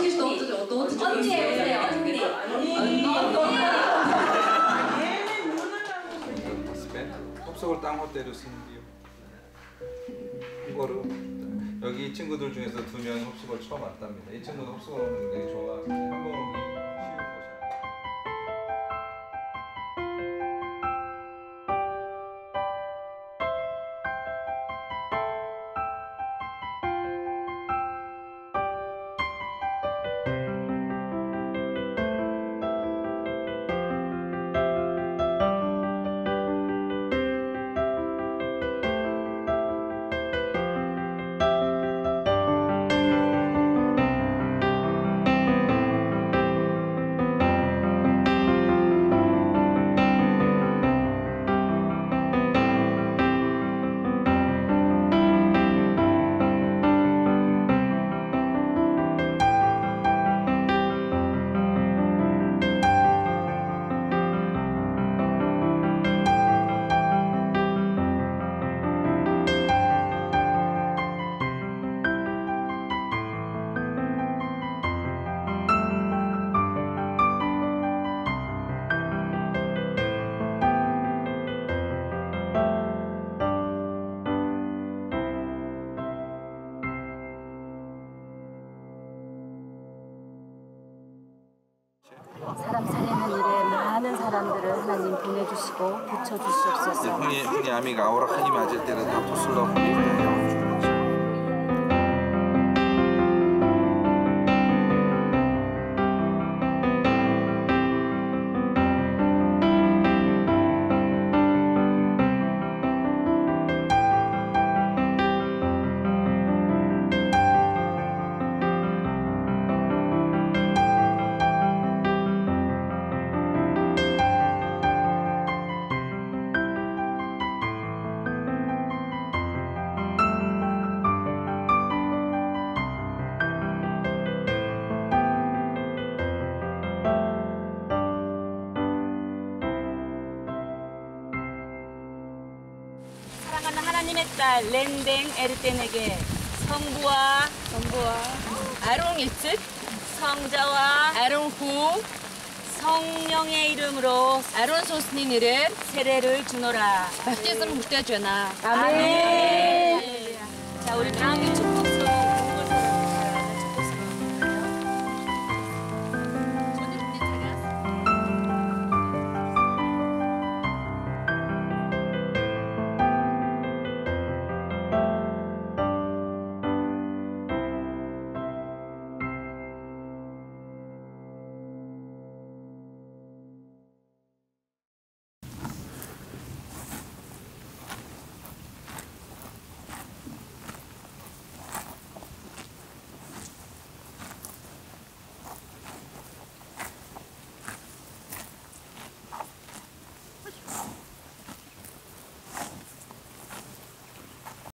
언니 너 어쩌지 너 어쩌지 언니 해보세요 언니 언니 합석을 땅 헛대로 쓴디요. 이거를 여기 이 친구들 중에서 두 명이 합석을 처음 왔답니다. 이 친구도 합석을 하는 게 되게 좋아. 한번 사람 살리는 일에 많은 사람들을 하나님 보내주시고 붙여주시옵소서. 흔히 흔히 아미가 아우라 흔히 맞을 때는 다 흔히 사 딸 렌댕 에르텐에게 성부와 성부와 아롱이츠 성자와 아롱 후 성령의 이름으로 아론 소스니니를 세례를 주노라. 바티즘 묵대죄나 아멘. 자, 우리 다 함께 축복.